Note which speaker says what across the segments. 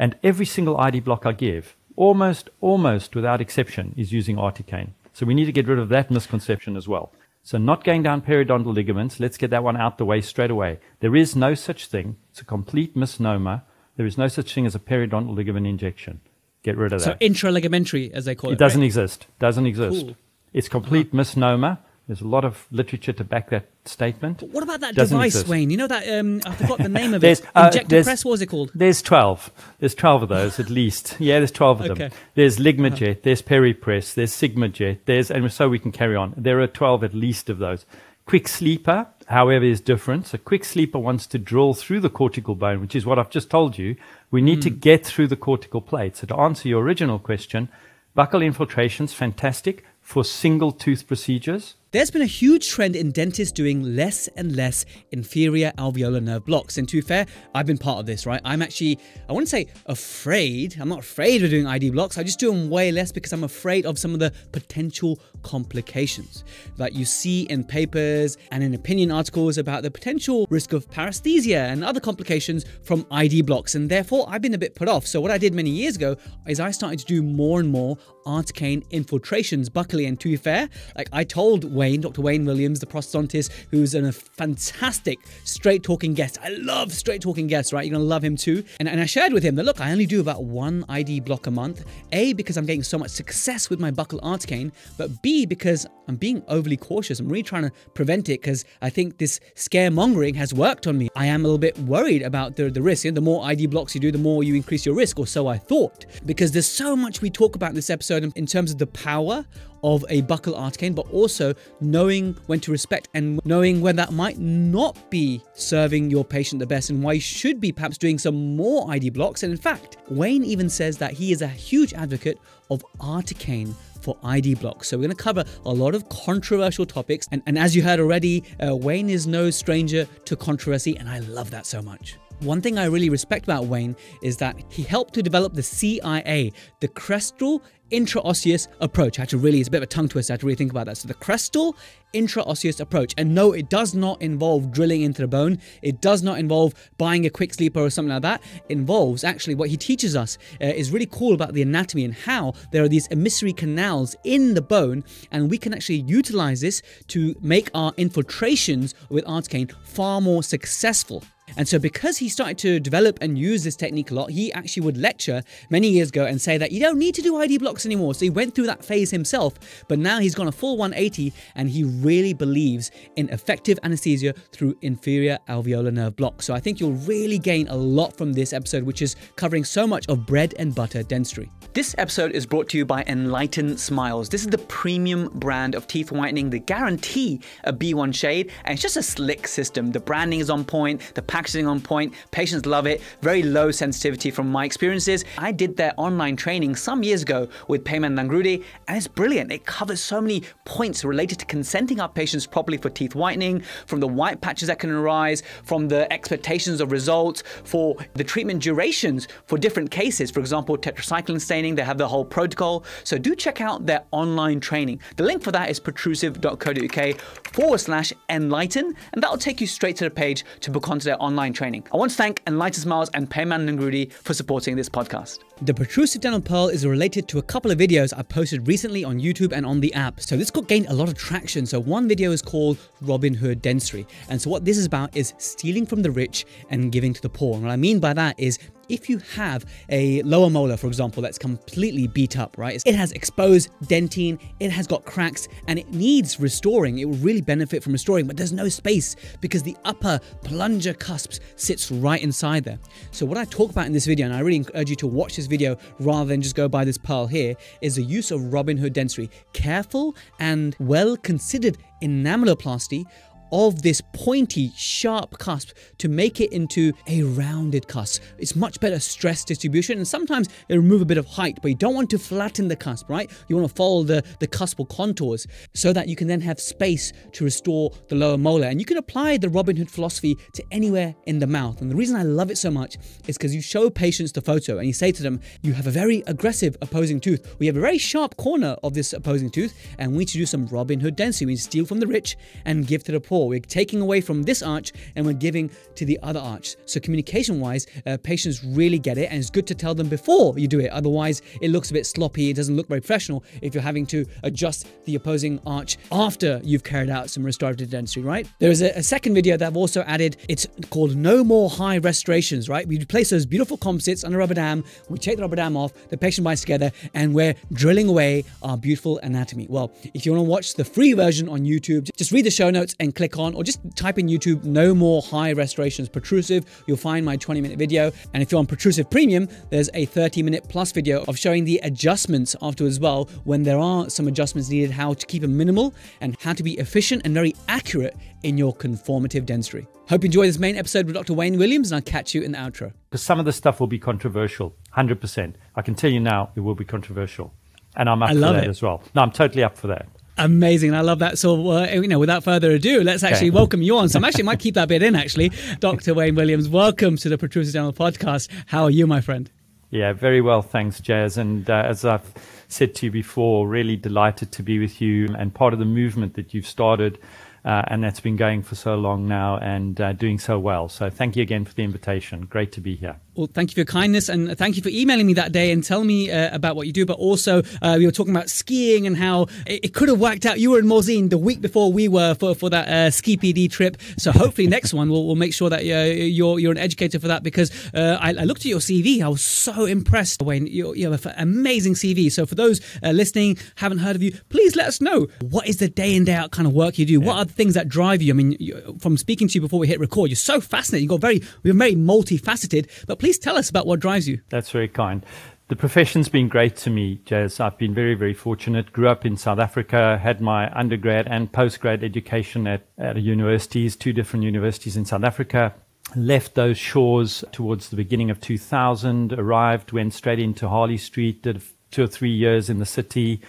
Speaker 1: And every single ID block I give, almost, almost without exception, is using articaine. So we need to get rid of that misconception as well. So not going down periodontal ligaments, let's get that one out the way straight away. There is no such thing. It's a complete misnomer. There is no such thing as a periodontal ligament injection. Get rid of that.
Speaker 2: So intraligamentary, as they call it.
Speaker 1: it doesn't
Speaker 2: right?
Speaker 1: exist. Doesn't exist.
Speaker 2: Cool.
Speaker 1: It's complete misnomer. There's a lot of literature to back that statement.
Speaker 2: What about that
Speaker 1: Doesn't
Speaker 2: device,
Speaker 1: exist.
Speaker 2: Wayne? You know that um, I forgot the name of it.
Speaker 1: uh,
Speaker 2: Injector press. What was it called?
Speaker 1: There's 12. There's 12 of those at least. Yeah, there's 12 of them.
Speaker 2: Okay. Uh-huh.
Speaker 1: There's Ligmajet, there's Peripress, there's Sigmajet, there's, and so we can carry on. There are 12 at least of those. Quick sleeper, however, is different. So quick sleeper wants to drill through the cortical bone, which is what I've just told you. We need
Speaker 2: Hmm.
Speaker 1: to get through the cortical plate. So to answer your original question, buccal infiltration's fantastic for single tooth procedures.
Speaker 2: There's been a huge trend in dentists doing less and less inferior alveolar nerve blocks. And to be fair, I've been part of this, right? I'm actually, I wouldn't say afraid. I'm not afraid of doing ID blocks. I just do them way less because I'm afraid of some of the potential complications that you see in papers and in opinion articles about the potential risk of paresthesia and other complications from ID blocks. And therefore, I've been a bit put off. So what I did many years ago is I started to do more and more articaine infiltrations buccally and to be fair like i told wayne dr wayne williams the prosthodontist who's a fantastic straight talking guest. I love straight talking guests right? You're gonna love him too. And, and i shared with him that look i only do about one id block a month. A because i'm getting so much success with my buccal articaine but b because i'm being overly cautious. I'm really trying to prevent it because i think this scaremongering has worked on me. I am a little bit worried about the, the risk. You know, the more id blocks you do the more you increase your risk or so i thought. Because there's so much we talk about in this episode in terms of the power of a buccal articaine, but also knowing when to respect and knowing when that might not be serving your patient the best and why you should be perhaps doing some more ID blocks. And in fact, Wayne even says that he is a huge advocate of articaine for ID blocks. So we're going to cover a lot of controversial topics. And, and as you heard already, uh, Wayne is no stranger to controversy, and I love that so much. One thing I really respect about Wayne is that he helped to develop the CIA, the Crestal intraosseous approach. I had to really, it's a bit of a tongue twister, I had to really think about that. So the Crestal intraosseous approach. And no, it does not involve drilling into the bone. It does not involve buying a quick sleeper or something like that. It involves actually what he teaches us uh, is really cool about the anatomy and how there are these emissary canals in the bone, and we can actually utilize this to make our infiltrations with articaine far more successful. And so, because he started to develop and use this technique a lot, he actually would lecture many years ago and say that you don't need to do ID blocks anymore. So, he went through that phase himself, but now he's gone a full 180 and he really believes in effective anesthesia through inferior alveolar nerve blocks. So, I think you'll really gain a lot from this episode, which is covering so much of bread and butter dentistry. This episode is brought to you by Enlighten Smiles. This is the premium brand of teeth whitening. They guarantee a B1 shade, and it's just a slick system. The branding is on point, the on point, patients love it. Very low sensitivity from my experiences. I did their online training some years ago with Payman Langroudi, and it's brilliant. It covers so many points related to consenting our patients properly for teeth whitening, from the white patches that can arise, from the expectations of results, for the treatment durations for different cases. For example, tetracycline staining, they have the whole protocol. So do check out their online training. The link for that is protrusive.co.uk forward slash enlighten, and that'll take you straight to the page to book onto their online training. I want to thank Enlighten Smiles and Payman Langroudi for supporting this podcast. The protrusive dental pearl is related to a couple of videos I posted recently on YouTube and on the app. So this got gained a lot of traction. So one video is called Robin Hood Dentistry. And so what this is about is stealing from the rich and giving to the poor. And what I mean by that is if you have a lower molar, for example, that's completely beat up, right? It has exposed dentine, it has got cracks, and it needs restoring. It will really benefit from restoring, but there's no space because the upper plunger cusps sits right inside there. So what I talk about in this video, and I really urge you to watch this video rather than just go by this pearl here, is the use of Robin Hood dentistry. Careful and well considered enameloplasty of this pointy, sharp cusp to make it into a rounded cusp. It's much better stress distribution, and sometimes they remove a bit of height, but you don't want to flatten the cusp, right? You want to follow the, the cuspal contours so that you can then have space to restore the lower molar. And you can apply the Robin Hood philosophy to anywhere in the mouth. And the reason I love it so much is because you show patients the photo and you say to them, you have a very aggressive opposing tooth. We have a very sharp corner of this opposing tooth, and we need to do some Robin Hood dentistry. We need to steal from the rich and give to the poor. We're taking away from this arch and we're giving to the other arch. So communication wise, uh, patients really get it, and it's good to tell them before you do it. Otherwise, it looks a bit sloppy. It doesn't look very professional if you're having to adjust the opposing arch after you've carried out some restorative dentistry, right? There is a, a second video that I've also added. It's called No More High Restorations, right? We place those beautiful composites on a rubber dam. We take the rubber dam off, the patient bites together, and we're drilling away our beautiful anatomy. Well, if you want to watch the free version on YouTube, just read the show notes and click on, or just type in YouTube, no more high restorations protrusive. You'll find my 20 minute video. And if you're on protrusive premium, there's a 30 minute plus video of showing the adjustments after as well when there are some adjustments needed, how to keep them minimal and how to be efficient and very accurate in your conformative dentistry. Hope you enjoy this main episode with Dr. Wayne Williams, and I'll catch you in the outro.
Speaker 1: Because some of the stuff will be controversial, 100%. I can tell you now it will be controversial. And I'm up
Speaker 2: I
Speaker 1: for that
Speaker 2: it.
Speaker 1: as well. No, I'm totally up for that.
Speaker 2: Amazing. And I love that. So, uh, you know, without further ado, let's actually
Speaker 1: Okay.
Speaker 2: welcome you on. So, I'm actually might keep that bit in, actually. Dr. Wayne Williams, welcome to the Protrusive Dental Podcast. How are you, my friend?
Speaker 1: Yeah, very well. Thanks, Jaz. And uh, as I've said to you before, really delighted to be with you and part of the movement that you've started. Uh, and that's been going for so long now and uh, doing so well. So thank you again for the invitation. Great to be here.
Speaker 2: Well, thank you for your kindness and thank you for emailing me that day and tell me uh, about what you do. But also, uh, we were talking about skiing and how it, it could have worked out. You were in Morzine the week before we were for, for that uh, ski PD trip. So hopefully, next one we'll, we'll make sure that uh, you're you're an educator for that because uh, I, I looked at your CV. I was so impressed, Wayne. You, you have an amazing CV. So for those uh, listening, haven't heard of you, please let us know what is the day in day out kind of work you do. What are things that drive you? I mean, you, from speaking to you before we hit record, you're so fascinating. You've got very you're very multifaceted. But please tell us about what drives you.
Speaker 1: That's very kind. The profession's been great to me, Jaz. I've been very, very fortunate. Grew up in South Africa, had my undergrad and postgrad education at, at universities, two different universities in South Africa. Left those shores towards the beginning of 2000, arrived, went straight into Harley Street, did two or three years in the city,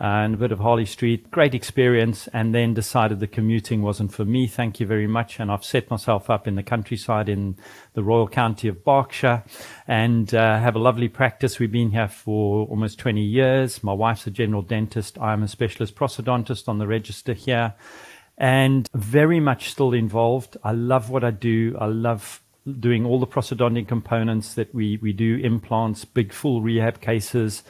Speaker 1: and a bit of Harley Street. Great experience, and then decided the commuting wasn't for me. Thank you very much. And I've set myself up in the countryside in the Royal County of Berkshire and uh, have a lovely practice. We've been here for almost 20 years. My wife's a general dentist. I'm a specialist prosthodontist on the register here and very much still involved. I love what I do. I love doing all the prosthodontic components that we, we do implants, big full rehab cases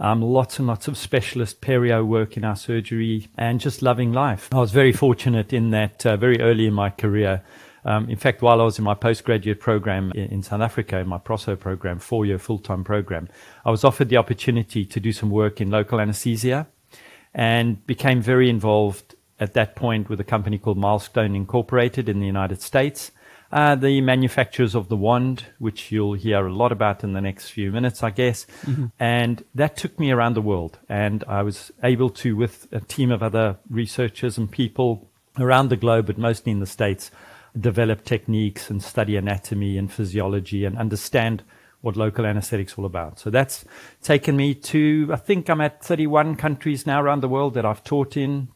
Speaker 1: um, lots and lots of specialist perio work in our surgery, and just loving life. I was very fortunate in that uh, very early in my career. Um, in fact, while I was in my postgraduate program in, in South Africa, in my PROSO program, four year full time program, I was offered the opportunity to do some work in local anesthesia and became very involved at that point with a company called Milestone Incorporated in the United States. Uh, the manufacturers of the wand, which you'll hear a lot about in the next few minutes, I guess. And that took me around the world. And I was able to, with a team of other researchers and people around the globe, but mostly in the States, develop techniques and study anatomy and physiology and understand what local anesthetics all about. So that's taken me to, I think I'm at 31 countries now around the world that I've taught in,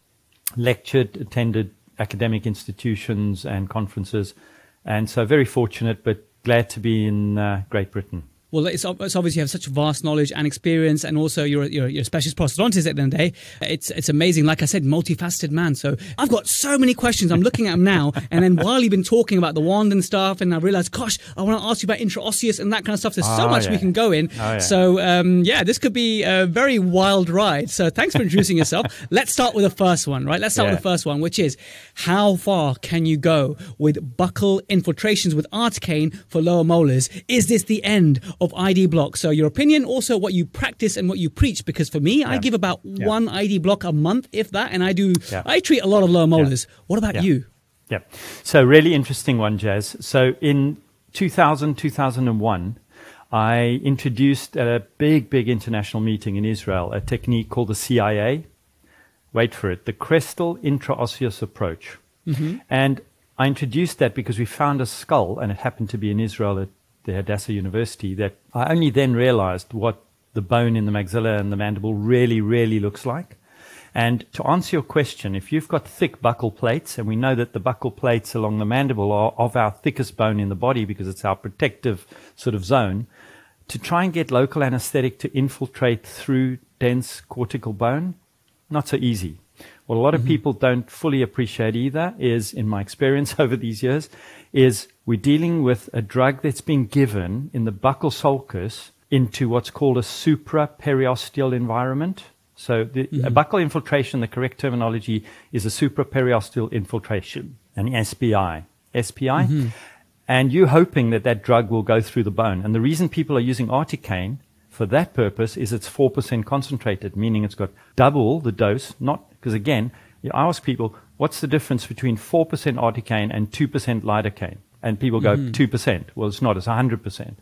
Speaker 1: lectured, attended academic institutions and conferences. And so very fortunate, but glad to be in uh, Great Britain.
Speaker 2: Well, it's, it's obvious you have such vast knowledge and experience, and also you're, you're, you're a specialist prosthodontist at the end of the day. It's, it's amazing. Like I said, multifaceted man. So I've got so many questions. I'm looking at them now. And then while you've been talking about the wand and stuff, and I realized, gosh, I want to ask you about intraosseous and that kind of stuff. There's so
Speaker 1: Oh,
Speaker 2: much we can go in.
Speaker 1: Oh, yeah.
Speaker 2: So, um, yeah, this could be a very wild ride. So thanks for introducing yourself. Let's start with the first one, right? Let's start with the first one, which is how far can you go with buccal infiltrations with articaine for lower molars? Is this the end of ID block? So your opinion, also what you practice and what you preach. Because for me, I give about
Speaker 1: Yeah.
Speaker 2: one ID block a month, if that, and I do.
Speaker 1: Yeah.
Speaker 2: I treat a lot of lower molars. What about
Speaker 1: Yeah.
Speaker 2: you?
Speaker 1: Yeah. So really interesting one, Jaz. So in 2000, 2001, I introduced at a big, big international meeting in Israel a technique called the CIA. Wait for it. The crestal intraosseous approach. Mm-hmm. And I introduced that because we found a skull, and it happened to be in Israel at the Hadassah University, that I only then realized what the bone in the maxilla and the mandible really, really looks like. And to answer your question, if you've got thick buccal plates, and we know that the buccal plates along the mandible are of our thickest bone in the body because it's our protective sort of zone, to try and get local anesthetic to infiltrate through dense cortical bone, not so easy. What a lot of mm-hmm. people don't fully appreciate either is, in my experience over these years, is we're dealing with a drug that's been given in the buccal sulcus into what's called a supraperiosteal environment. So the a mm-hmm. buccal infiltration, the correct terminology is a supraperiosteal infiltration, an SPI. SPI. Mm-hmm. And you're hoping that that drug will go through the bone. And the reason people are using articaine for that purpose is it's 4% concentrated, meaning it's got double the dose. Not because again, you ask people, what's the difference between 4% articaine and 2% lidocaine? And people go, mm-hmm. 2%. Well, it's not, it's 100%.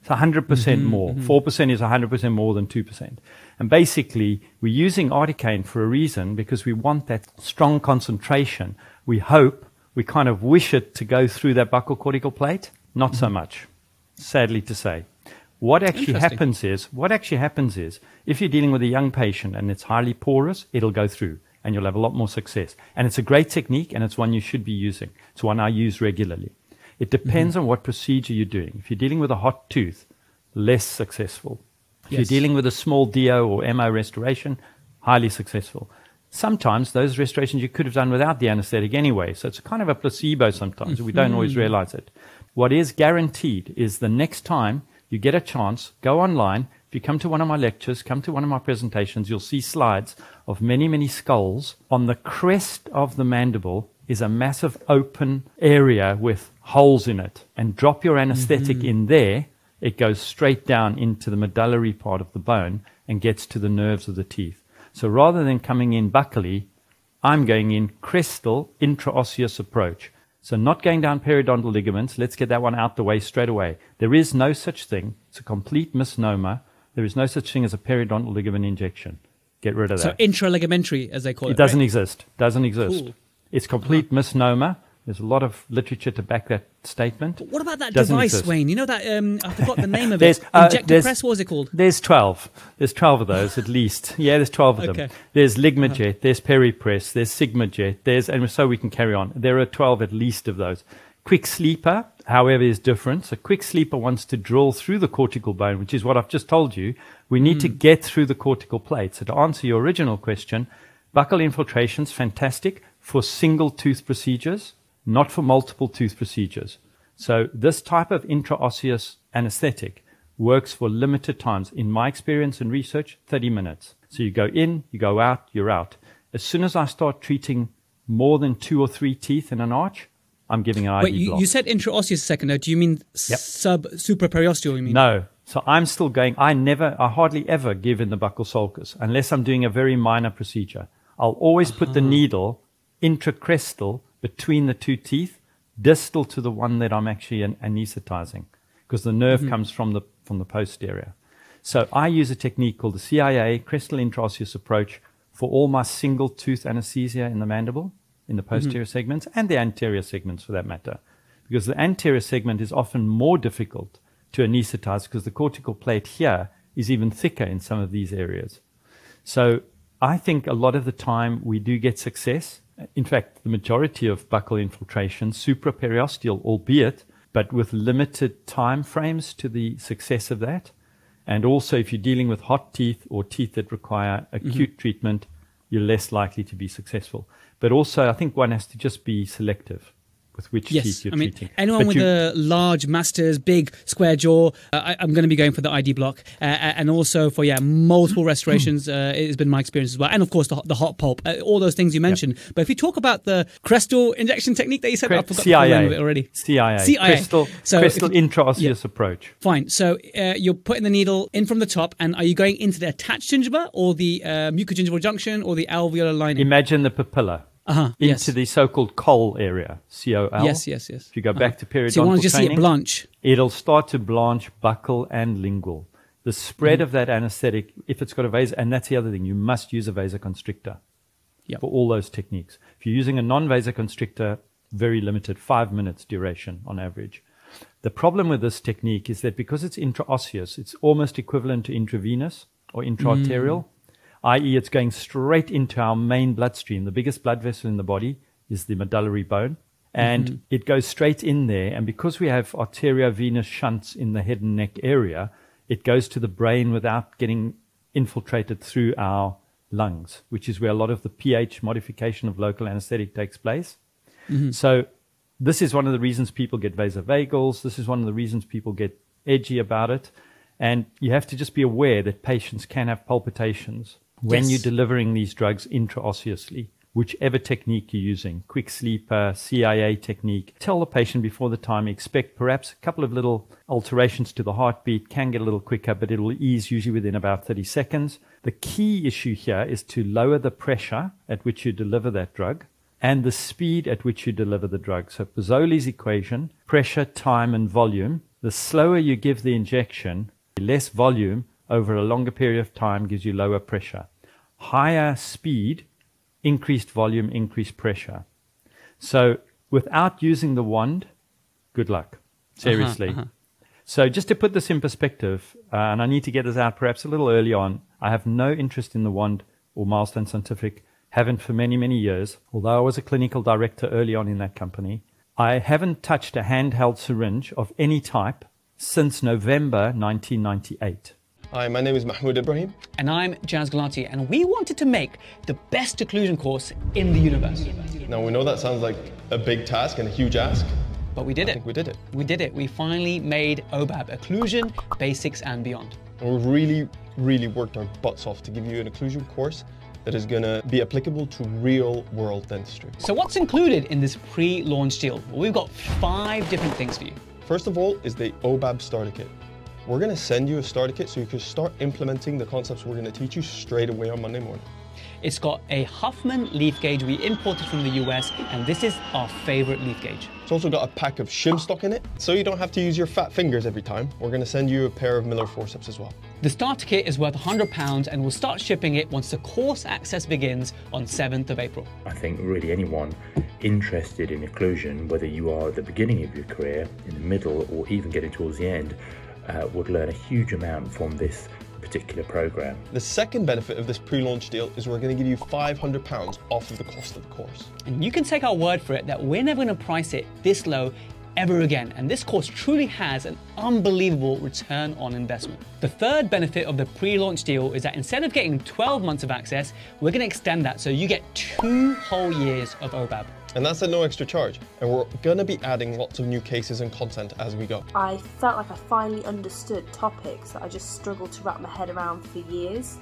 Speaker 1: It's 100% mm-hmm, mm-hmm. percent more. 4% is 100% more than 2%. And basically, we're using articaine for a reason because we want that strong concentration. We hope, we kind of wish it to go through that buccal cortical plate. Not so much, sadly to say. What actually happens is, what actually happens is, if you're dealing with a young patient and it's highly porous, it'll go through and you'll have a lot more success. And it's a great technique and it's one you should be using. It's one I use regularly. It depends
Speaker 2: Mm-hmm.
Speaker 1: on what procedure you're doing. If you're dealing with a hot tooth, less successful. If
Speaker 2: Yes.
Speaker 1: you're dealing with a small DO or MO restoration, highly successful. Sometimes those restorations you could have done without the anesthetic anyway. So it's kind of a placebo sometimes. We don't always realize it. What is guaranteed is the next time you get a chance, go online. If you come to one of my lectures, come to one of my presentations, you'll see slides of many, many skulls. On the crest of the mandible is a massive open area with holes in it. And drop your anesthetic mm-hmm. in there, it goes straight down into the medullary part of the bone and gets to the nerves of the teeth. So rather than coming in buccally, I'm going in crestal intraosseous approach. So not going down periodontal ligaments. Let's get that one out the way straight away. There is no such thing. It's a complete misnomer. There is no such thing as a periodontal ligament injection. Get rid of
Speaker 2: So
Speaker 1: that.
Speaker 2: So intraligamentary, as they call it.
Speaker 1: it doesn't
Speaker 2: right?
Speaker 1: exist. Doesn't exist.
Speaker 2: Cool.
Speaker 1: It's complete misnomer. There's a lot of literature to back that statement.
Speaker 2: What about that
Speaker 1: Doesn't
Speaker 2: device,
Speaker 1: exist.
Speaker 2: Wayne? You know that um, I forgot the name of it.
Speaker 1: uh,
Speaker 2: Injector press. What was it called?
Speaker 1: There's 12. There's 12 of those at least. Yeah, there's 12 of them.
Speaker 2: Okay. Uh-huh.
Speaker 1: There's Ligmajet, there's Peripress, there's Sigmajet, there's, and so we can carry on. There are 12 at least of those. Quick Sleeper, however, is different. So Quick Sleeper wants to drill through the cortical bone, which is what I've just told you. We need
Speaker 2: Hmm.
Speaker 1: to get through the cortical plate. So to answer your original question, buccal infiltration's fantastic for single tooth procedures, not for multiple tooth procedures. So this type of intraosseous anesthetic works for limited times. In my experience and research, 30 minutes. So you go in, you go out, you're out. As soon as I start treating more than two or three teeth in an arch, I'm giving an ID
Speaker 2: Wait, you,
Speaker 1: block.
Speaker 2: you said intraosseous a second ago. Do you mean sub supraperiosteal? You mean?
Speaker 1: No. So I'm still going. I never, I hardly ever give in the buccal sulcus unless I'm doing a very minor procedure. I'll always put the uh-huh. needle intracrestal between the two teeth, distal to the one that I'm actually an- anesthetizing, because the nerve mm-hmm. comes from the from the posterior. So I use a technique called the CIA crestal intraosseous approach for all my single tooth anesthesia in the mandible, in the posterior mm-hmm. segments, and the anterior segments for that matter because the anterior segment is often more difficult to anesthetize because the cortical plate here is even thicker in some of these areas. So I think a lot of the time we do get success. In fact, the majority of buccal infiltration, supraperiosteal, albeit, but with limited time frames to the success of that. And also, if you're dealing with hot teeth or teeth that require mm-hmm. acute treatment, you're less likely to be successful. But also, I think one has to just be selective with which teeth
Speaker 2: Yes,
Speaker 1: you're
Speaker 2: I mean
Speaker 1: treating.
Speaker 2: anyone
Speaker 1: But
Speaker 2: with
Speaker 1: you-
Speaker 2: a large masseters, big square jaw. Uh, I, I'm going to be going for the ID block, uh, uh, and also for yeah multiple restorations. uh, it has been my experience as well, and of course the, the hot pulp, uh, all those things you mentioned. But if you talk about the crestal injection technique that you said, I
Speaker 1: Cre-
Speaker 2: forgot the full name of it already.
Speaker 1: CIA,
Speaker 2: CIA.
Speaker 1: crestal,
Speaker 2: So crestal you-
Speaker 1: intraosseous approach.
Speaker 2: Fine. So uh, you're putting the needle in from the top, and are you going into the attached gingiva or the uh, mucogingival junction or the alveolar lining?
Speaker 1: Imagine the papilla
Speaker 2: Uh-huh,
Speaker 1: into
Speaker 2: yes.
Speaker 1: the so-called col area, C-O-L.
Speaker 2: Yes, yes, yes.
Speaker 1: If you go back to periodontal
Speaker 2: so you want to just see it blanch.
Speaker 1: It'll start to blanch buccal and lingual. The spread
Speaker 2: Mm-hmm.
Speaker 1: of that anesthetic, if it's got a vaso, and that's the other thing, you must use a vasoconstrictor
Speaker 2: Yep.
Speaker 1: for all those techniques. If you're using a non-vasoconstrictor, very limited, five minutes duration on average. The problem with this technique is that because it's intraosseous, it's almost equivalent to intravenous or intraarterial, i.e., it's going straight into our main bloodstream. The biggest blood vessel in the body is the medullary bone, and mm-hmm. it goes straight in there. And because we have arteriovenous shunts in the head and neck area, it goes to the brain without getting infiltrated through our lungs, which is where a lot of the pH modification of local anesthetic takes place. Mm-hmm. So this is one of the reasons people get vasovagals. This is one of the reasons people get edgy about it. And you have to just be aware that patients can have palpitations when
Speaker 2: Yes.
Speaker 1: you're delivering these drugs intraosseously, whichever technique you're using, quick sleeper, CIA technique. Tell the patient before the time, expect perhaps a couple of little alterations to the heartbeat, can get a little quicker, but it will ease usually within about 30 seconds. The key issue here is to lower the pressure at which you deliver that drug and the speed at which you deliver the drug. So Poiseuille's equation, pressure, time, and volume. The slower you give the injection, the less volume over a longer period of time gives you lower pressure. Higher speed, increased volume, increased pressure. So without using the wand, good luck. Seriously. So just to put this in perspective, uh, and I need to get this out perhaps a little early on, I have no interest in the wand or Milestone Scientific, haven't for many, many years, although I was a clinical director early on in that company. I haven't touched a handheld syringe of any type since November 1998.
Speaker 3: Hi, my name is Mahmoud Ibrahim.
Speaker 2: And I'm Jaz Gulati, and we wanted to make the best occlusion course in the universe.
Speaker 3: Now, we know that sounds like a big task and a huge ask.
Speaker 2: But we did
Speaker 3: I
Speaker 2: it.
Speaker 3: think we did it.
Speaker 2: We did it. We finally made OBAB occlusion, basics, and beyond.
Speaker 3: And we've really, really worked our butts off to give you an occlusion course that is going to be applicable to real world dentistry.
Speaker 2: So, what's included in this pre launch deal? Well, we've got five different things for you.
Speaker 3: First of all is the OBAB starter kit. We're going to send you a starter kit so you can start implementing the concepts we're going to teach you straight away on Monday morning.
Speaker 2: It's got a Huffman leaf gauge we imported from the US, and this is our favorite leaf gauge.
Speaker 3: It's also got a pack of shim stock in it, so you don't have to use your fat fingers every time. We're going to send you a pair of Miller forceps as well.
Speaker 2: The starter kit is worth £100 and we'll start shipping it once the course access begins on 7th of April.
Speaker 4: I think really anyone interested in occlusion, whether you are at the beginning of your career, in the middle, or even getting towards the end, uh, would learn a huge amount from this particular program.
Speaker 3: The second benefit of this pre-launch deal is we're going to give you £500 off of the cost of the course.
Speaker 2: And you can take our word for it that we're never going to price it this low ever again. And this course truly has an unbelievable return on investment. The third benefit of the pre launch deal is that instead of getting 12 months of access, we're going to extend that so you get two whole years of OBAB.
Speaker 3: And that's at no extra charge. And we're to be adding lots of new cases and content as we go.
Speaker 5: I felt like I finally understood topics that I just struggled to wrap my head around for years.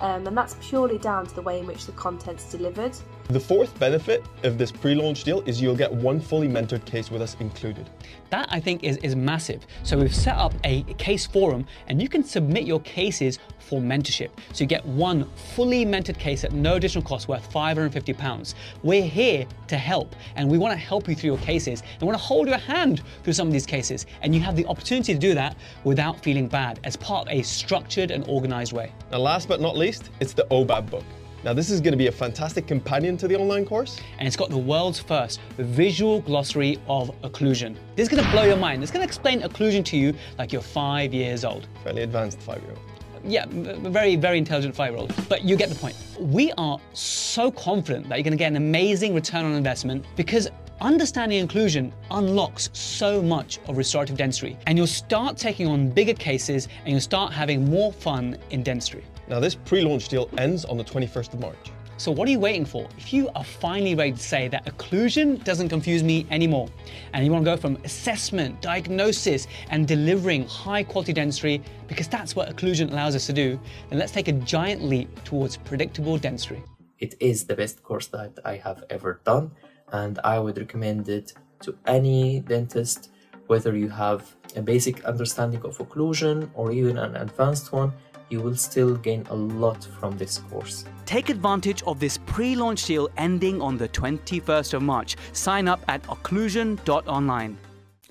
Speaker 5: Um, and that's purely down to the way in which the content's delivered.
Speaker 3: The fourth benefit of this pre-launch deal is you'll get one fully mentored case with us included.
Speaker 2: That I think is, is massive. So we've set up a case forum and you can submit your cases for mentorship. So you get one fully mentored case at no additional cost worth £550. We're here to help and we want to help you through your cases and want to hold your hand through some of these cases. And you have the opportunity to do that without feeling bad as part of a structured and organized way.
Speaker 3: Now last but not least, it's the OBAB book. Now this is going to be a fantastic companion to the online course.
Speaker 2: and it's got the world's first visual glossary of occlusion. This is going to blow your mind. It's going to explain occlusion to you like you're five years old.
Speaker 3: Fairly advanced five-year-old.
Speaker 2: Yeah, very, very intelligent five-year-old. But you get the point. We are so confident that you're going to get an amazing return on investment because understanding occlusion unlocks so much of restorative dentistry, and you'll start taking on bigger cases and you'll start having more fun in dentistry.
Speaker 3: Now this pre-launch deal ends on the 21st of March.
Speaker 2: So what are you waiting for? If you are finally ready to say that occlusion doesn't confuse me anymore, and you want to go from assessment, diagnosis, and delivering high quality dentistry, because that's what occlusion allows us to do, then let's take a giant leap towards predictable dentistry.
Speaker 6: It is the best course that I have ever done, and I would recommend it to any dentist, whether you have a basic understanding of occlusion or even an advanced one. You will still gain a lot from this course.
Speaker 2: Take advantage of this pre launch deal ending on the 21st of March. Sign up at occlusion.online.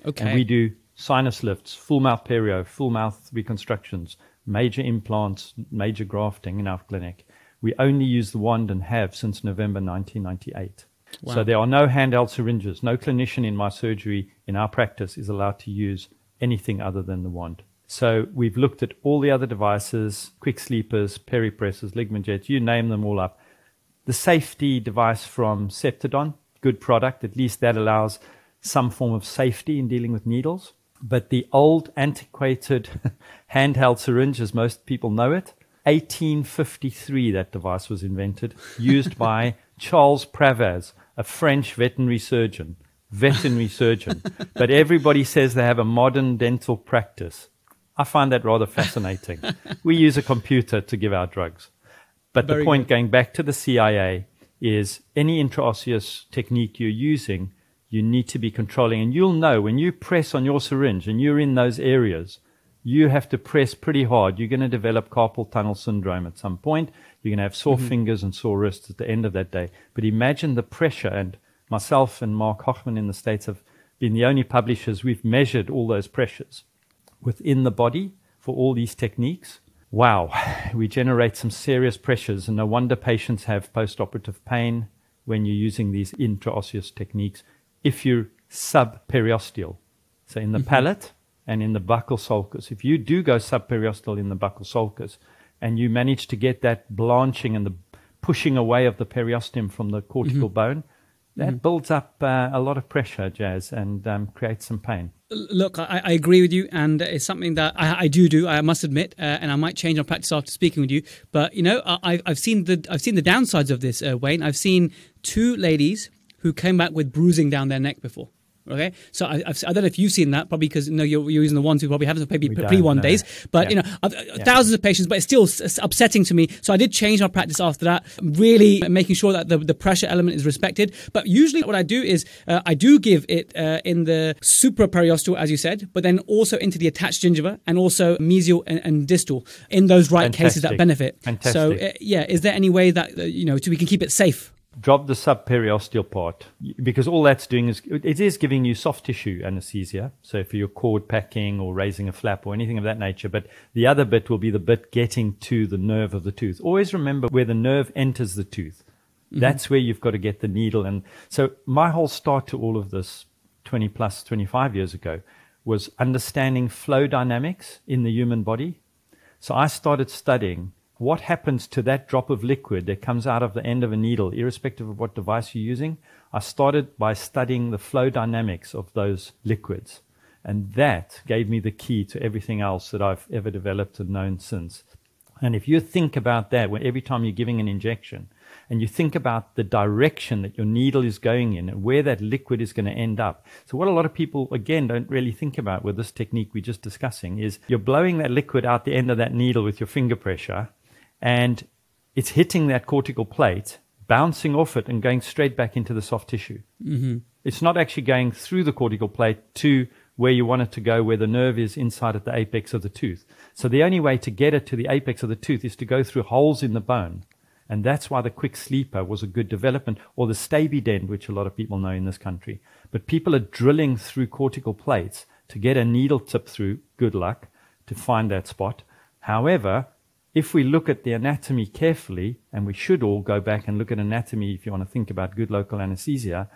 Speaker 2: Okay.
Speaker 1: And we do sinus lifts, full mouth perio, full mouth reconstructions, major implants, major grafting in our clinic. We only use the wand and have since November 1998. Wow. So there are no handheld syringes. No clinician in my surgery, in our practice, is allowed to use anything other than the wand. So we've looked at all the other devices, quick sleepers, peripresses, ligament jets, you name them all up. The safety device from Septodont, good product. At least that allows some form of safety in dealing with needles. But the old, antiquated handheld syringe, as most people know it, 1853, that device was invented, used by Charles Pravaz, a French veterinary surgeon. Veterinary surgeon. But everybody says they have a modern dental practice. I find that rather fascinating. we use a computer to give our drugs. But
Speaker 2: Very
Speaker 1: the point
Speaker 2: good.
Speaker 1: going back to the CIA is any intraosseous technique you're using, you need to be controlling. And you'll know when you press on your syringe and you're in those areas, you have to press pretty hard. You're going to develop carpal tunnel syndrome at some point. You're going to have sore mm-hmm. fingers and sore wrists at the end of that day. But imagine the pressure. And myself and Mark Hochman in the States have been the only publishers. We've measured all those pressures within the body for all these techniques. Wow, we generate some serious pressures, and no wonder patients have postoperative pain when you're using these intraosseous techniques. If you're subperiosteal, so in the palate and in the buccal sulcus, if you do go subperiosteal in the buccal sulcus, and you manage to get that blanching and the pushing away of the periosteum from the cortical bone, that builds up uh, a lot of pressure, Jaz, and um, creates some pain.
Speaker 2: Look, I, I agree with you, and it's something that I, I do do. I must admit, uh, and I might change my practice after speaking with you. But you know, I, I've seen the I've seen the downsides of this, uh, Wayne. I've seen two ladies who came back with bruising down their neck before. Okay, so I, I've, I don't know if you've seen that, probably because you know, you're, you're using the ones who probably haven't, maybe
Speaker 1: We
Speaker 2: pre one
Speaker 1: no.
Speaker 2: days. But
Speaker 1: Yeah.
Speaker 2: you know, I've, uh, thousands of patients, but it's still upsetting to me. So I did change my practice after that, really making sure that the, the pressure element is respected. But usually, what I do is uh, I do give it uh, in the supraperiosteal, as you said, but then also into the attached gingiva and also mesial and, and distal in those right cases that benefit.
Speaker 1: Fantastic.
Speaker 2: So uh, yeah, is there any way that uh, you know so we can keep it safe?
Speaker 1: Drop the subperiosteal part because all that's doing is it is giving you soft tissue anesthesia. So for your cord packing or raising a flap or anything of that nature, but the other bit will be the bit getting to the nerve of the tooth. Always remember where the nerve enters the tooth. Mm-hmm. That's where you've got to get the needle. And so my whole start to all of this 20 plus 25 years ago was understanding flow dynamics in the human body. So I started studying what happens to that drop of liquid that comes out of the end of a needle, irrespective of what device you're using. I started by studying the flow dynamics of those liquids. And that gave me the key to everything else that I've ever developed and known since. And if you think about that, when every time you're giving an injection, and you think about the direction that your needle is going in and where that liquid is going to end up. So, what a lot of people, again, don't really think about with this technique we're just discussing is you're blowing that liquid out the end of that needle with your finger pressure, and it's hitting that cortical plate, bouncing off it, and going straight back into the soft tissue. Mm-hmm. It's not actually going through the cortical plate to where you want it to go, where the nerve is inside at the apex of the tooth. So the only way to get it to the apex of the tooth is to go through holes in the bone. And that's why the quick sleeper was a good development, or the Stabident, which a lot of people know in this country. But people are drilling through cortical plates to get a needle tip through. Good luck to find that spot. However, if we look at the anatomy carefully, and we should all go back and look at anatomy if you want to think about good local anesthesia,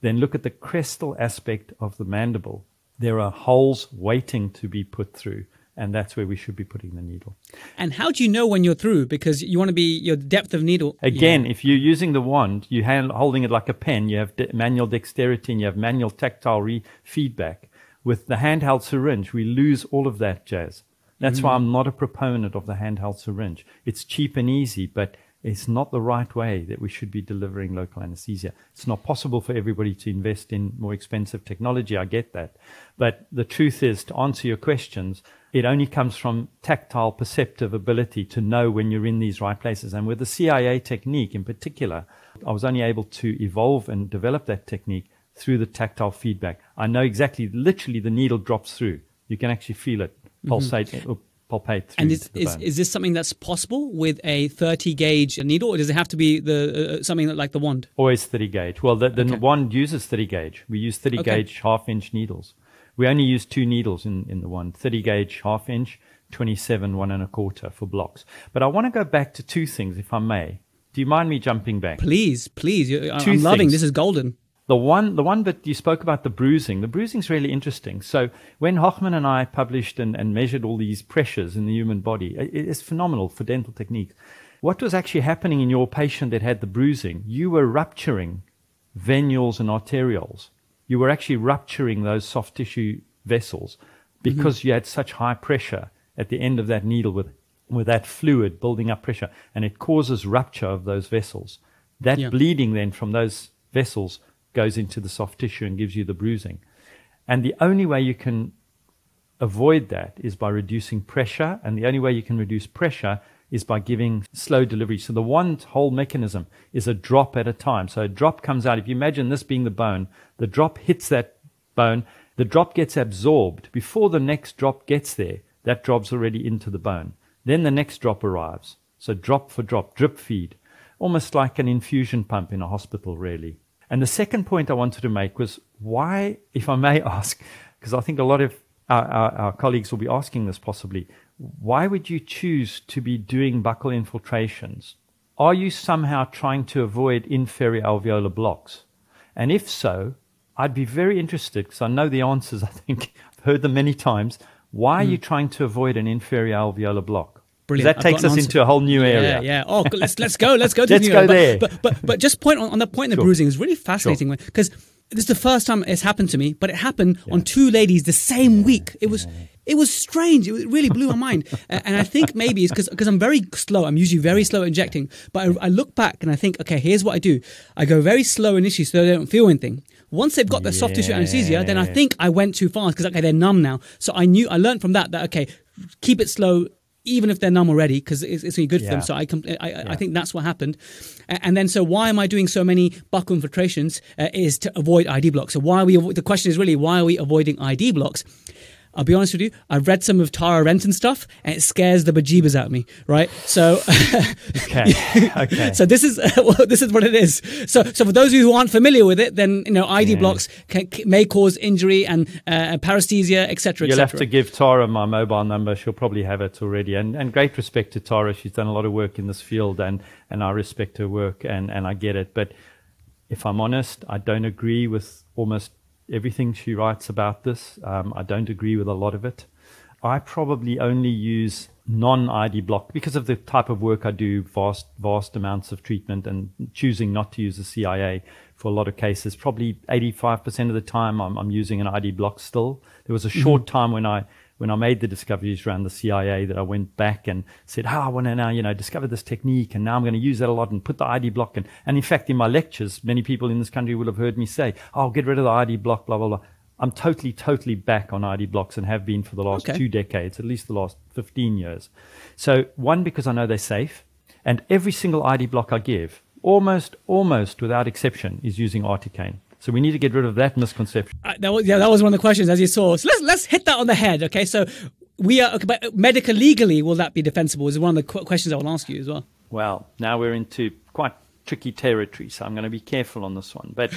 Speaker 1: then look at the crestal aspect of the mandible. There are holes waiting to be put through, and that's where we should be putting the needle.
Speaker 2: And how do you know when you're through? Because you want to be your depth of needle.
Speaker 1: Again, if you're using the wand, you're hand, holding it like a pen, you have de- manual dexterity and you have manual tactile re- feedback. With the handheld syringe, we lose all of that jazz. That's why mm. I'm not a proponent of the handheld syringe. It's cheap and easy, but it's not the right way that we should be delivering local anesthesia. It's not possible for everybody to invest in more expensive technology. I get that. But the truth is, to answer your questions, it only comes from tactile perceptive ability to know when you're in these right places. And with the CIA technique in particular, I was only able to evolve and develop that technique through the tactile feedback. I know exactly, literally, the needle drops through. You can actually feel it Mm-hmm. pulsate uh, or palpate through
Speaker 2: And is,
Speaker 1: the
Speaker 2: is,
Speaker 1: bone.
Speaker 2: is this something that's possible with a 30 gauge needle, or does it have to be the uh, uh something like the wand?
Speaker 1: Always 30 gauge. Well, the, the
Speaker 2: Okay.
Speaker 1: wand uses 30 gauge. We use 30
Speaker 2: Okay.
Speaker 1: gauge half inch needles. We only use two needles in, in the wand 30 gauge half inch, 27 one and a quarter for blocks. But I want to go back to two things, if I may. Do you mind me jumping back?
Speaker 2: Please, please. You- I-
Speaker 1: Two
Speaker 2: I'm loving this. Is golden.
Speaker 1: The one, the one bit you spoke about the bruising. The bruising's really interesting. So when Hochman and I published and, and measured all these pressures in the human body, it, it's phenomenal for dental techniques. What was actually happening in your patient that had the bruising? You were rupturing venules and arterioles. You were actually rupturing those soft tissue vessels mm-hmm. because you had such high pressure at the end of that needle with with that fluid building up pressure and it causes rupture of those vessels. That
Speaker 2: Yeah.
Speaker 1: bleeding then from those vessels goes into the soft tissue and gives you the bruising. And the only way you can avoid that is by reducing pressure. And the only way you can reduce pressure is by giving slow delivery. So the one whole mechanism is a drop at a time. So a drop comes out. If you imagine this being the bone, the drop hits that bone, the drop gets absorbed. Before the next drop gets there, that drop's already into the bone. Then the next drop arrives. So drop for drop, drip feed, almost like an infusion pump in a hospital, really. And the second point I wanted to make was why, if I may ask, because I think a lot of our, our, our colleagues will be asking this possibly, why would you choose to be doing buccal infiltrations? Are you somehow trying to avoid inferior alveolar blocks? And if so, I'd be very interested because I know the answers, I think. I've heard them many times. Why are you hmm. trying to avoid an inferior alveolar block?
Speaker 2: Brilliant.
Speaker 1: That takes
Speaker 2: an
Speaker 1: us into a whole new area.
Speaker 2: Yeah, yeah. Oh, let's let's go. Let's go. To
Speaker 1: Let's
Speaker 2: the new
Speaker 1: go
Speaker 2: area.
Speaker 1: there.
Speaker 2: But, but but but just point on, on that point of the
Speaker 1: Sure.
Speaker 2: bruising is really fascinating because this is the first time it's happened to me, but it happened on two ladies the same week. It was it was strange. It really blew my mind, and I think maybe it's because I'm very slow. I'm usually very slow at injecting, but I, I look back and I think, okay, here's what I do. I go very slow initially so they don't feel anything. Once they've got the soft tissue anesthesia, then I think I went too fast because okay, they're numb now. So I knew I learned from that that okay, keep it slow even if they're numb already, because it's, it's good for them. So I, I, I- I think that's what happened. And then, so why am I doing so many buccal infiltrations? Uh, is to avoid ID blocks. So why are we? Avo- the question is really why are we avoiding ID blocks? I'll be honest with you. I've read some of Tara Renton stuff, and it scares the bejeebers out of me. Right? So,
Speaker 1: Okay. okay.
Speaker 2: so this is well, this is what it is. So, so for those of you who aren't familiar with it, then you know ID blocks can, may cause injury and uh, paresthesia, etc.
Speaker 1: You'll
Speaker 2: etc.
Speaker 1: have to give Tara my mobile number. She'll probably have it already. And, and great respect to Tara. She's done a lot of work in this field, and, and I respect her work, and, and I get it. But if I'm honest, I don't agree with almost everything she writes about this. Um, I don't agree with a lot of it. I probably only use non-ID block because of the type of work I do, vast, vast amounts of treatment and choosing not to use the CIA for a lot of cases. Probably 85% of the time I'm, I'm using an ID block still. There was a short time when I, when I made the discoveries around the CIA that I went back and said, oh, I want to now, you know, discover this technique and now I'm going to use that a lot and put the ID block in. And in fact, in my lectures, many people in this country will have heard me say, oh, get rid of the ID block, blah, blah, blah. I'm totally, totally back on ID blocks and have been for the last
Speaker 2: Okay.
Speaker 1: two decades, at least the last 15 years. So, one, because I know they're safe, and every single ID block I give, almost, almost without exception, is using articaine. So, we need to get rid of that misconception.
Speaker 2: Uh, that was, yeah, that was one of the questions as you saw. So let's let's hit that on the head. Okay, so we are okay, but medical legally will that be defensible? Is one of the qu- questions I will ask you as well.
Speaker 1: Well, now we're into quite tricky territory, so I'm going to be careful on this one. But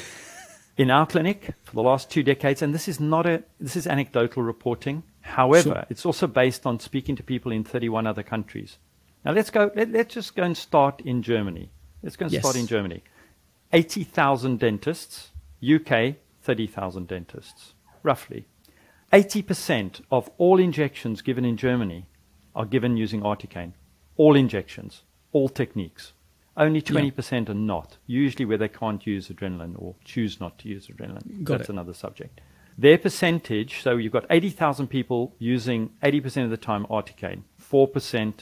Speaker 1: in our clinic for the last two decades, and this is not a this is anecdotal reporting. However,
Speaker 2: Sure.
Speaker 1: it's also based on speaking to people in 31 other countries. Now let's go. Let, let's just go and start in Germany. Let's go and
Speaker 2: Yes.
Speaker 1: start in Germany. 80,000 dentists. UK 30,000 dentists, roughly. 80% of all injections given in Germany are given using articaine. All injections, all techniques. Only 20% are not, usually where they can't use adrenaline or choose not to use adrenaline.
Speaker 2: Got
Speaker 1: That's
Speaker 2: it.
Speaker 1: another subject. Their percentage, so you've got 80,000 people using 80% of the time articaine, 4%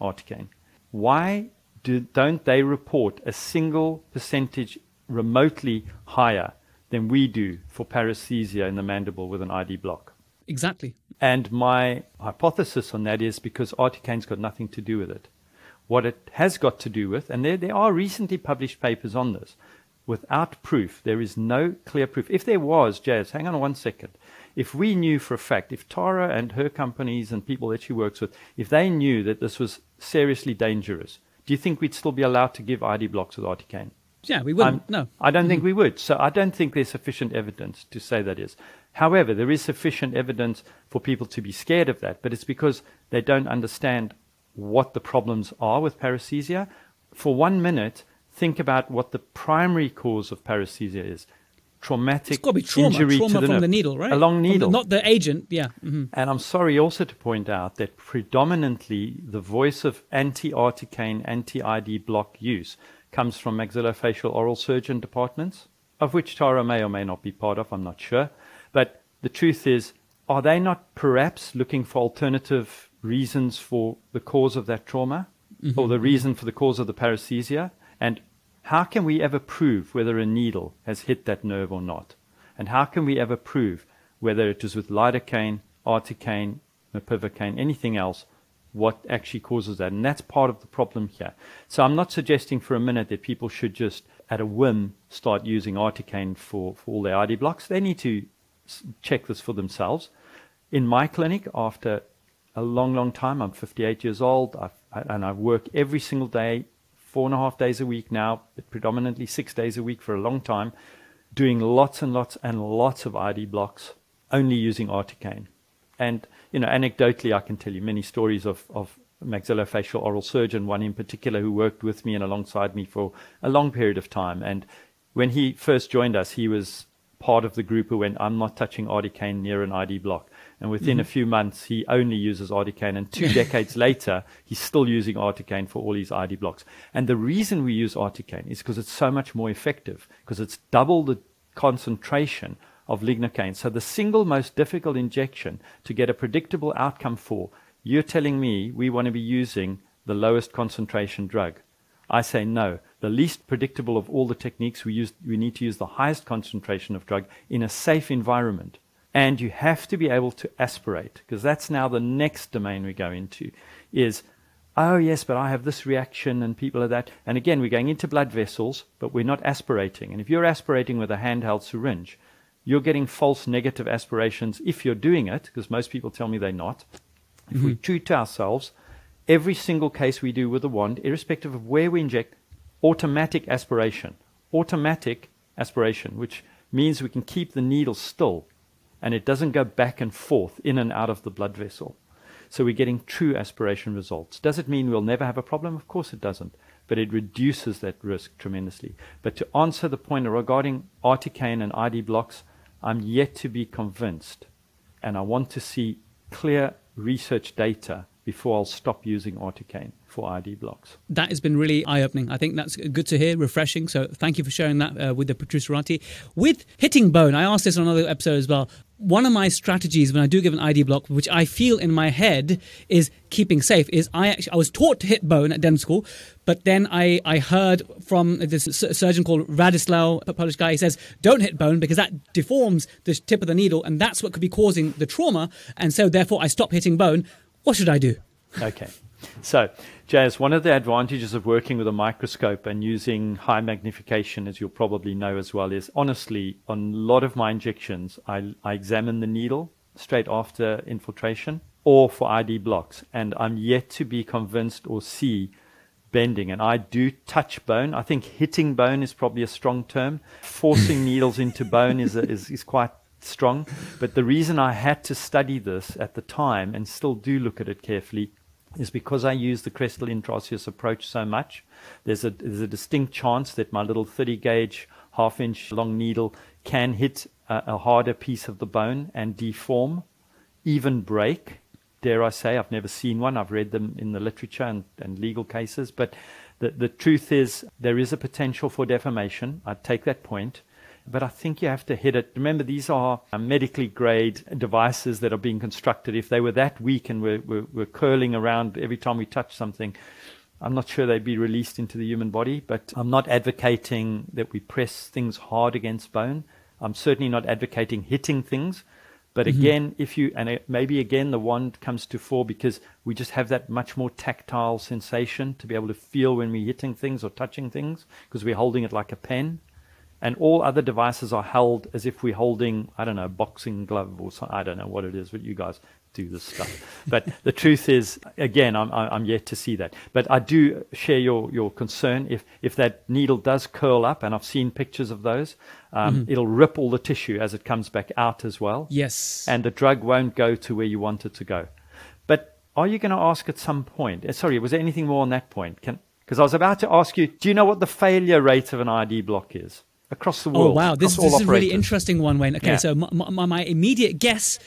Speaker 1: articaine. Why do, don't they report a single percentage remotely higher than we do for paresthesia in the mandible with an ID block?
Speaker 2: Exactly.
Speaker 1: And my hypothesis on that is because articaine's got nothing to do with it. What it has got to do with, and there, there are recently published papers on this, without proof, there is no clear proof. If there was, Jaz, hang on one second. If we knew for a fact, if Tara and her companies and people that she works with, if they knew that this was seriously dangerous, do you think we'd still be allowed to give ID blocks with articaine?
Speaker 2: Yeah, we wouldn't.
Speaker 1: I'm-
Speaker 2: no.
Speaker 1: I don't think we would. So I don't think there's sufficient evidence to say that is. However, there is sufficient evidence for people to be scared of that, but it's because they don't understand what the problems are with paresthesia. For one minute, think about what the primary cause of paresthesia is. Traumatic
Speaker 2: It's got to be trauma.
Speaker 1: injury
Speaker 2: trauma
Speaker 1: to the
Speaker 2: from
Speaker 1: nerve.
Speaker 2: the needle, right?
Speaker 1: A long
Speaker 2: From the-
Speaker 1: needle.
Speaker 2: not the agent. Yeah. hmm
Speaker 1: And I'm sorry also to point out that predominantly the voice of anti-articaine, anti-ID block use comes from maxillofacial oral surgeon departments, of which Tara may or may not be part of, I'm not sure. But the truth is, are they not perhaps looking for alternative reasons for the cause of that trauma
Speaker 2: Mm-hmm.
Speaker 1: or the reason for the cause of the paresthesia and how can we ever prove whether a needle has hit that nerve or not? And how can we ever prove whether it is with lidocaine, articaine, mepivacaine, anything else, what actually causes that? And that's part of the problem here. So I'm not suggesting for a minute that people should just, at a whim, start using articaine for, for all their ID blocks. They need to check this for themselves. In my clinic, after a long, long time, I'm 58 years old, I've, and I work every single day, four and a half days a week now, but predominantly six days a week for a long time, doing lots and lots and lots of ID blocks, only using articaine. And, you know, anecdotally, I can tell you many stories of, of maxillofacial oral surgeon, one in particular who worked with me and alongside me for a long period of time. And when he first joined us, he was part of the group who went, I'm not touching articaine near an ID block. And within mm-hmm. a few months, he only uses articaine. And two decades later, he's still using articaine for all his ID blocks. And the reason we use articaine is because it's so much more effective, because it's double the concentration of lignocaine. So the single most difficult injection to get a predictable outcome for, you're telling me we want to be using the lowest concentration drug. I say no. The least predictable of all the techniques we use, we need to use the highest concentration of drug in a safe environment. And you have to be able to aspirate, because that's now the next domain we go into is, oh yes, but I have this reaction and people are that. And again, we're going into blood vessels, but we're not aspirating. And if you're aspirating with a handheld syringe, you're getting false negative aspirations if you're doing it, because most people tell me they're not. If we mm-hmm. true to ourselves, every single case we do with a wand, irrespective of where we inject, automatic aspiration. Automatic aspiration, which means we can keep the needle still and it doesn't go back and forth in and out of the blood vessel. So we're getting true aspiration results. Does it mean we'll never have a problem? Of course it doesn't. But it reduces that risk tremendously. But to answer the point regarding articaine and ID blocks, I'm yet to be convinced. And I want to see clear research data before I'll stop using articaine for ID blocks.
Speaker 2: That has been really eye opening. I think that's good to hear, refreshing. So thank you for sharing that uh, with the Protruserati. With hitting bone, I asked this on another episode as well. One of my strategies when I do give an ID block, which I feel in my head is keeping safe, is I actually I was taught to hit bone at dental school, but then I, I heard from this surgeon called Radislau, a Polish guy. He says don't hit bone because that deforms the tip of the needle, and that's what could be causing the trauma. And so therefore I stop hitting bone. What should I do?
Speaker 1: Okay. So, Jaz, one of the advantages of working with a microscope and using high magnification, as you'll probably know as well, is honestly, on a lot of my injections, I, I examine the needle straight after infiltration or for ID blocks. And I'm yet to be convinced or see bending. And I do touch bone. I think hitting bone is probably a strong term. Forcing needles into bone is, a, is, is quite strong. But the reason I had to study this at the time and still do look at it carefully is because I use the crestal intraosseous approach so much. There's a, there's a distinct chance that my little 30 gauge, half inch long needle can hit a, a harder piece of the bone and deform, even break. Dare I say, I've never seen one. I've read them in the literature and, and legal cases. But the, the truth is, there is a potential for deformation. I take that point but I think you have to hit it. Remember, these are uh, medically grade devices that are being constructed. If they were that weak and were, were, were curling around every time we touch something, I'm not sure they'd be released into the human body. But I'm not advocating that we press things hard against bone. I'm certainly not advocating hitting things. But again, if you, and it, maybe again the wand comes to fore because we just have that much more tactile sensation to be able to feel when we're hitting things or touching things because we're holding it like a pen and all other devices are held as if we're holding, I don't know, a boxing glove or something. I don't know what it is, but you guys do this stuff. but the truth is, again, I'm, I'm yet to see that. But I do share your, your concern. If, if that needle does curl up, and I've seen pictures of those, um, it'll rip all the tissue as it comes back out as well.
Speaker 2: Yes.
Speaker 1: And the drug won't go to where you want it to go. But are you going to ask at some point? uh, Sorry, was there anything more on that point? Because I was about to ask you, do you know what the failure rate of an ID block is? Across the oh, world.
Speaker 2: Oh wow, this, this is a really interesting one, Wayne. Okay,
Speaker 1: Yeah.
Speaker 2: so my, my, my immediate guess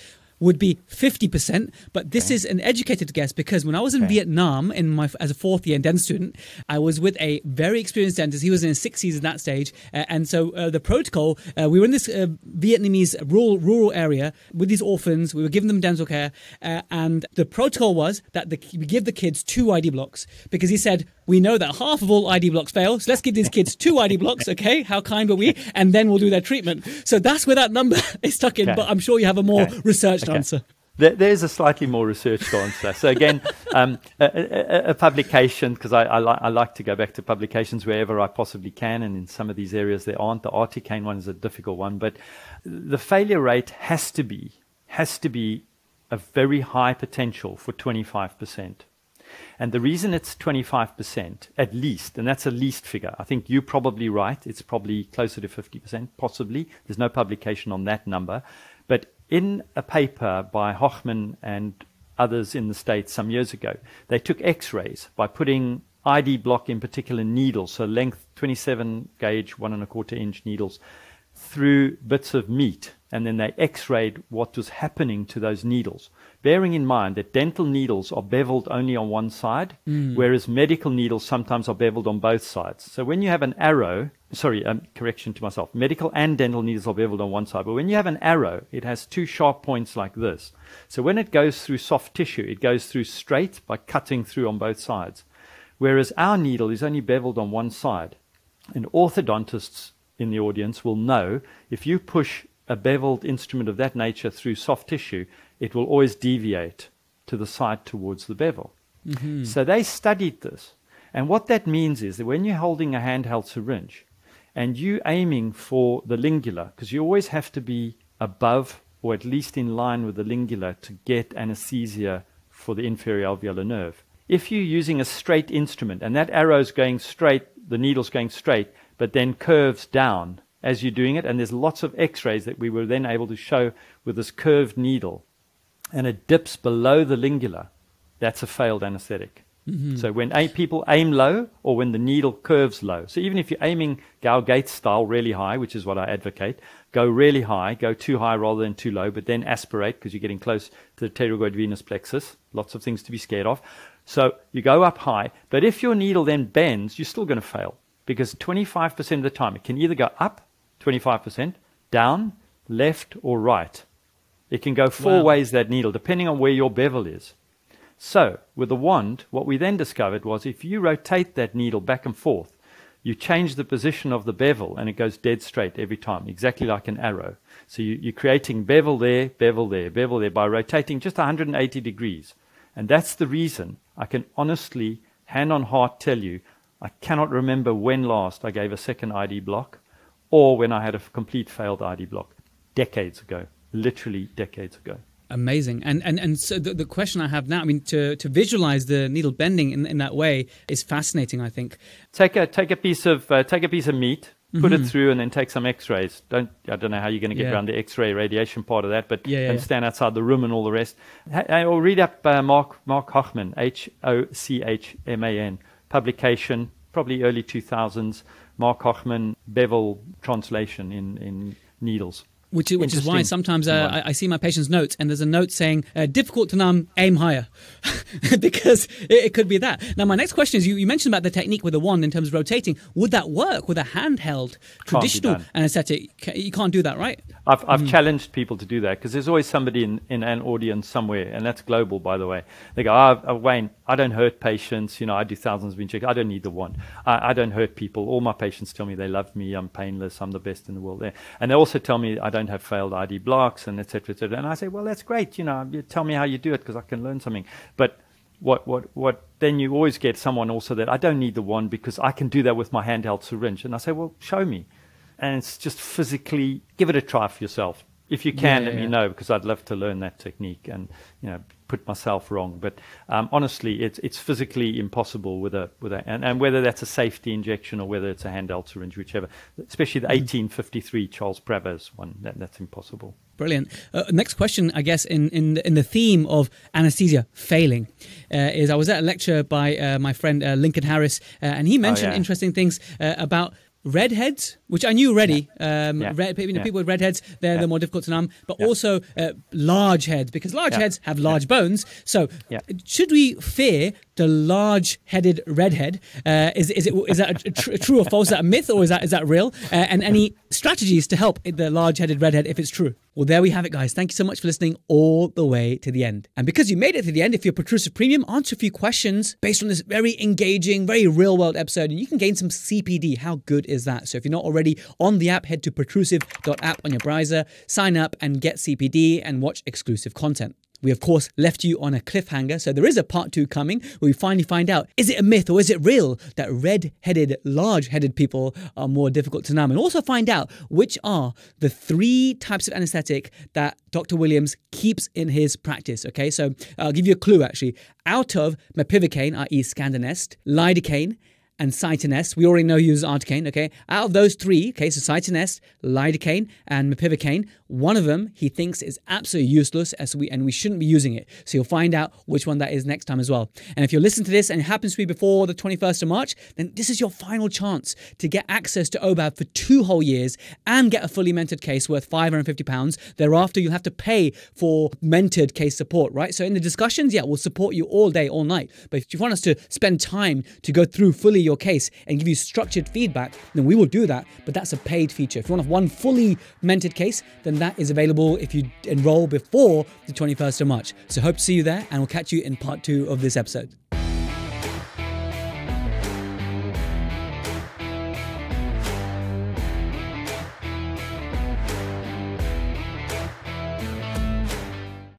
Speaker 2: would be 50%, but this is an educated guess because when I was in
Speaker 1: Okay.
Speaker 2: Vietnam in my as a fourth year dental student, I was with a very experienced dentist. He was in his 60s at that stage, uh, and so uh, the protocol uh, we were in this uh, Vietnamese rural rural area with these orphans. We were giving them dental care, uh, and the protocol was that the, we give the kids two ID blocks because he said we know that half of all ID blocks fail, so let's give these kids two ID blocks. Okay, how kind were we? And then we'll do their treatment. So that's where that number is stuck in.
Speaker 1: Okay.
Speaker 2: But I'm sure you have a more
Speaker 1: Okay.
Speaker 2: researched
Speaker 1: Okay.
Speaker 2: answer.
Speaker 1: There, there's a slightly more researched answer. So again, um, a, a, a publication because I, I, li- I like to go back to publications wherever I possibly can, and in some of these areas there aren't. The Articaine one is a difficult one, but the failure rate has to be has to be a very high potential for 25 percent. And the reason it's 25% at least, and that's a least figure, I think you're probably right. It's probably closer to 50%, possibly. There's no publication on that number. In a paper by Hochman and others in the States some years ago, they took x rays by putting ID block in particular needles, so length 27 gauge, one and a quarter inch needles, through bits of meat and then they x-rayed what was happening to those needles bearing in mind that dental needles are beveled only on one side whereas medical needles sometimes are beveled on both sides. So when you have an arrow sorry um, correction to myself medical and dental needles are beveled on one side but when you have an arrow it has two sharp points like this. So when it goes through soft tissue it goes through straight by cutting through on both sides. Whereas our needle is only beveled on one side. And orthodontists in the audience will know if you push a beveled instrument of that nature through soft tissue, it will always deviate to the side towards the bevel. Mm-hmm. So they studied this. And what that means is that when you're holding a handheld syringe and you aiming for the lingula, because you always have to be above or at least in line with the lingula to get anesthesia for the inferior alveolar nerve. If you're using a straight instrument and that arrow's going straight, the needle's going straight, but then curves down as you're doing it, and there's lots of x-rays that we were then able to show with this curved needle, and it dips below the lingula, that's a failed anesthetic. Mm-hmm. So when a- people aim low or when the needle curves low. So even if you're aiming Gow Gates style really high, which is what I advocate, go really high, go too high rather than too low, but then aspirate because you're getting close to the pterygoid venous plexus. Lots of things to be scared of. So you go up high, but if your needle then bends, you're still going to fail because 25% of the time it can either go up 25%, down, left, or right. It can go four
Speaker 2: Wow.
Speaker 1: ways that needle, depending on where your bevel is. So, with the wand, what we then discovered was if you rotate that needle back and forth, you change the position of the bevel and it goes dead straight every time, exactly like an arrow. So you, you're creating bevel there, bevel there, bevel there by rotating just 180 degrees. And that's the reason I can honestly, hand on heart, tell you I cannot remember when last I gave a second ID block or when I had a complete failed ID block. Decades ago, literally decades ago.
Speaker 2: Amazing. And and and so the, the question I have now, I mean, to to visualize the needle bending in, in that way is fascinating. I think.
Speaker 1: take a take a piece of uh, take a piece of meat, put it through, and then take some X-rays. Don't I don't know how you're going to get
Speaker 2: Mm-hmm. Yeah.
Speaker 1: around the X-ray radiation part of that, but
Speaker 2: Yeah, yeah, yeah.
Speaker 1: stand outside the room and all the rest. Ha- I will read up uh, Mark Mark Hochman, H O C H M A N, publication probably early 2000s. Mark Hochman bevel translation in in needles.
Speaker 2: Which is, which is why sometimes uh. I, I see my patient's notes and there's a note saying uh, difficult to numb, aim higher, because it, it could be that. Now, my next question is: you, you mentioned about the technique with the wand in terms of rotating. Would that work with a handheld traditional anesthetic? You can't do that, right?
Speaker 1: I've. I've challenged people to do that because there's always somebody in, in an audience somewhere, and that's global, by the way. They go, oh, Wayne, I don't hurt patients. You know, I do thousands of injections. I don't need the wand. I, I don't hurt people. All my patients tell me they love me. I'm painless. I'm the best in the world there. And they also tell me I don't have failed ID blocks and et cetera, et. And I say, well, that's great. You know, you tell me how you do it because I can learn something. But what, what, what, then you always get someone also that I don't need the one because I can do that with my handheld syringe. And I say, well, show me. And it's just physically, give it a try for yourself. If you can,
Speaker 2: Yeah,
Speaker 1: let me know because I'd love to learn that technique and, you know, put myself wrong. But um, honestly, it's, it's physically impossible with a, with a, and, and whether that's a safety injection or whether it's a handheld syringe, whichever, especially the
Speaker 2: Mm.
Speaker 1: 1853 Charles Pravaz one, that, that's impossible.
Speaker 2: Brilliant. Uh, next question, I guess, in, in, in the theme of anesthesia failing, uh, is I was at a lecture by uh, my friend uh, Lincoln Harris, uh, and he mentioned
Speaker 1: yeah.
Speaker 2: interesting things uh, about redheads, which I knew already. Um,
Speaker 1: Yeah.
Speaker 2: red, you know,
Speaker 1: Yeah.
Speaker 2: people with redheads, they're
Speaker 1: Yeah.
Speaker 2: they're more difficult to numb, but
Speaker 1: Yeah.
Speaker 2: also uh, large heads, because large
Speaker 1: Yeah.
Speaker 2: heads have large bones. So,
Speaker 1: Yeah.
Speaker 2: should we fear the large-headed redhead? Uh, is, is, it, is that a, tr- true or false? Is that a myth or is that, is that real? Uh, and any strategies to help the large-headed redhead if it's true? Well, there we have it, guys. Thank you so much for listening all the way to the end. And because you made it to the end, if you're Protrusive Premium, answer a few questions based on this very engaging, very real world episode, and you can gain some CPD. How good is that? So if you're not already on the app, head to protrusive.app on your browser, sign up, and get CPD and watch exclusive content. We, of course, left you on a cliffhanger, so there is a part two coming where we finally find out is it a myth or is it real that red headed, large headed people are more difficult to numb? And also find out which are the three types of anesthetic that Dr. Williams keeps in his practice. Okay, so uh, I'll give you a clue actually. Out of mepivacaine, i.e., Scandonest, lidocaine, and Citanest. We already know he uses Articaine, okay? Out of those three, okay, so Citanest, Lidocaine, and Mepivacaine, one of them he thinks is absolutely useless as we and we shouldn't be using it. So you'll find out which one that is next time as well. And if you're listening to this and it happens to be before the 21st of March, then this is your final chance to get access to OBAB for two whole years and get a fully mentored case worth £550. Thereafter, you'll have to pay for mentored case support, right? So in the discussions, yeah, we'll support you all day, all night. But if you want us to spend time to go through fully your case and give you structured feedback, then we will do that. But that's a paid feature. If you want one fully mentored case, then that is available if you enroll before the 21st of March. So hope to see you there, and we'll catch you in part two of this episode.